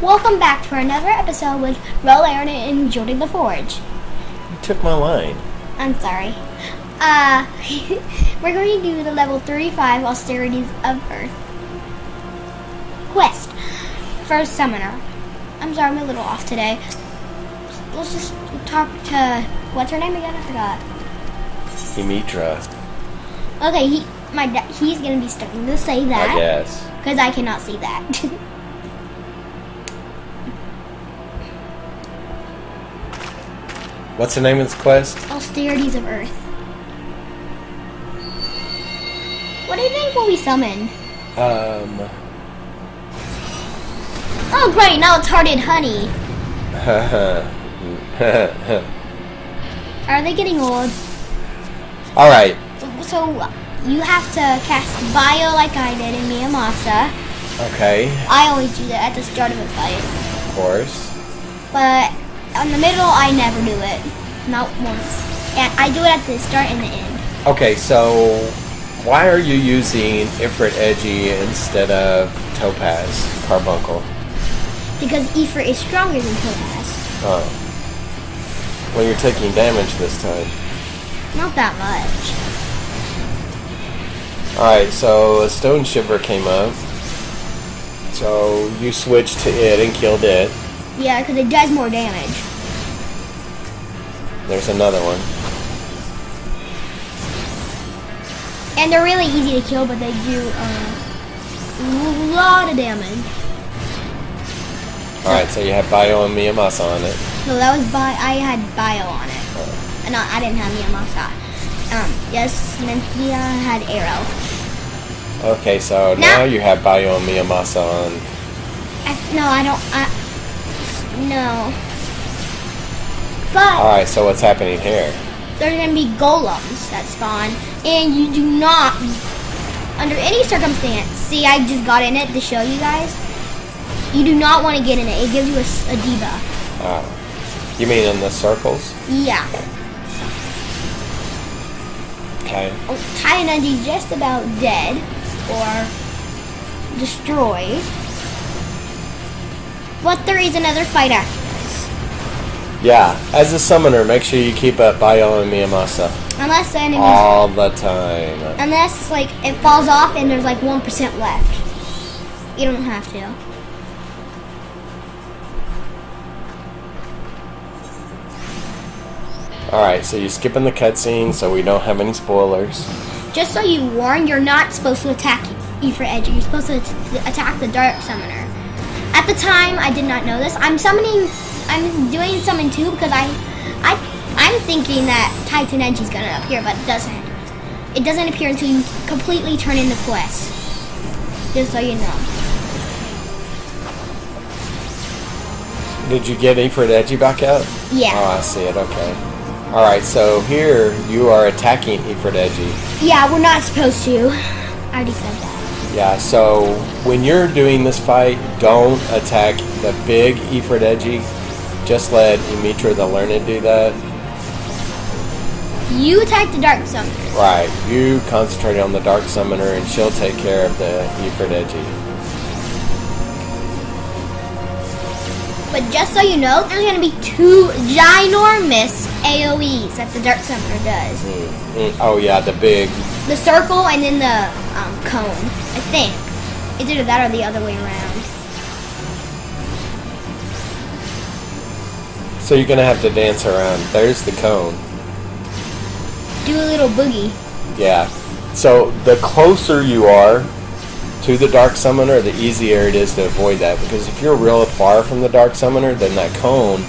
Welcome back for another episode with Ro Laren and Geordi La Forge. You took my line. I'm sorry. Uh, we're going to do the level 35 Austerities of Earth quest. First Summoner. I'm sorry, I'm a little off today. Let's just talk to what's her name again? I forgot. Emitra, Okay, he my he's gonna be starting to say I that guess. because I cannot see that. What's the name of this quest? Austerities of Earth. What do you think will we summon? Um. Oh great, now it's Hearted Honey. Are they getting old? All right. So you have to cast Bio like I did in Miasma. Okay. I always do that at the start of a fight. Of course. But on the middle, I never do it. Not once. And I do it at the start and the end. Okay, so why are you using Ifrit-Egi instead of Topaz Carbuncle? Because Ifrit is stronger than Topaz. Oh. Well, you're taking damage this time. Not that much. Alright, so a Stone Shiver came up. So you switched to it and killed it. Yeah, because it does more damage. There's another one. And they're really easy to kill, but they do uh, a lot of damage. Alright, so you have Bio and Miasma on it. No, that was by I had Bio on it. Uh, No, I didn't have Miasma. Um, yes, Menthia had Arrow. Okay, so Now- now you have Bio and Miasma on. I, no, I don't. I, no. But Alright, so what's happening here? there's gonna be golems that spawn, and you do not, under any circumstance. See, I just got in it to show you guys. You do not want to get in it. It gives you a debuff. Oh. You mean in the circles? Yeah. Okay. Oh, Tynunji's just about dead or destroyed. But there is another fight after. Yeah, as a summoner, make sure you keep up Bio and Miasma Unless the enemy, all the time. unless like it falls off and there's like one percent left. You don't have to. Alright, so you're skipping the cutscene so we don't have any spoilers. Just so you warn, you're not supposed to attack Ifrit-Egi. You're supposed to attack the Dark Summoner. At the time, I did not know this. I'm summoning. I'm doing summon two because I, I, I'm thinking that Titan-Egi is gonna appear, but it doesn't. It doesn't appear until you completely turn in the quest. Just so you know. Did you get Ifrit-Egi back out? Yeah. Oh, I see it, okay. Alright, so here you are attacking Ifrit-Egi. Yeah, we're not supposed to. I already said that. Yeah, so when you're doing this fight, don't attack the big Ifrit-Egi. Just let Emitra the Learned do that. You attack the Dark Summoner. Right, you concentrate on the Dark Summoner and she'll take care of the Egi. But just so you know, there's gonna be two ginormous AoEs that the Dark Summoner does. Mm, mm, oh yeah, the big. The circle and then the um, cone, I think. It's either that or the other way around. So you're gonna have to dance around. There's the cone. Do a little boogie. Yeah. So the closer you are to the Dark Summoner, the easier it is to avoid that. Because if you're real far from the Dark Summoner, then that cone,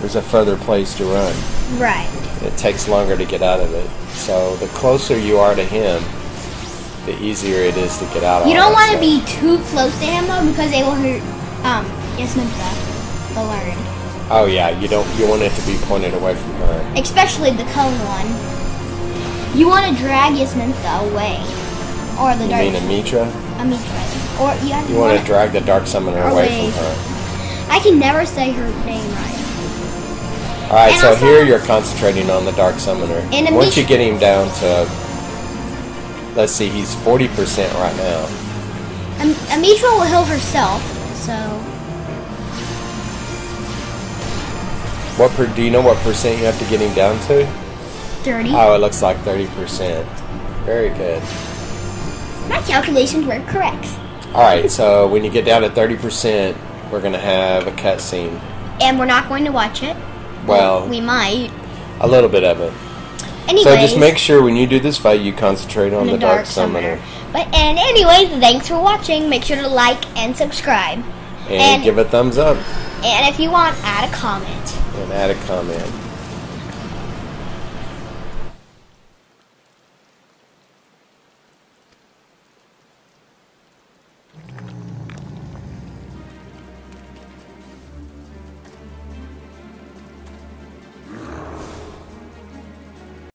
there's a further place to run. Right. It takes longer to get out of it. So the closer you are to him, the easier it is to get out of You don't want to be too close to him though because they will hurt um Yasmintha, the learned. Oh yeah, you don't. You want it to be pointed away from her. Especially the cone one. You want to drag Yasmintha away. Or the You dark mean Amitra? Amitra. Or yeah, You want to drag the Dark Summoner away Away. from her. I can never say her name right. All right, And so also- here you're concentrating on the Dark Summoner. And Once you get him down to, let's see, he's forty percent right now. Am- Amitra will heal herself, so What per, do you know what percent you have to get him down to? 30. Oh, it looks like 30%. Very good. My calculations were correct. Alright, so when you get down to 30%, we're going to have a cutscene. And we're not going to watch it. Well, We might. a little bit of it. Anyways. So just make sure when you do this fight, you concentrate on the, Dark, Summoner. But and anyways, thanks for watching. Make sure to like and subscribe. And, And- give a thumbs up And if you want, add a comment. And add a comment.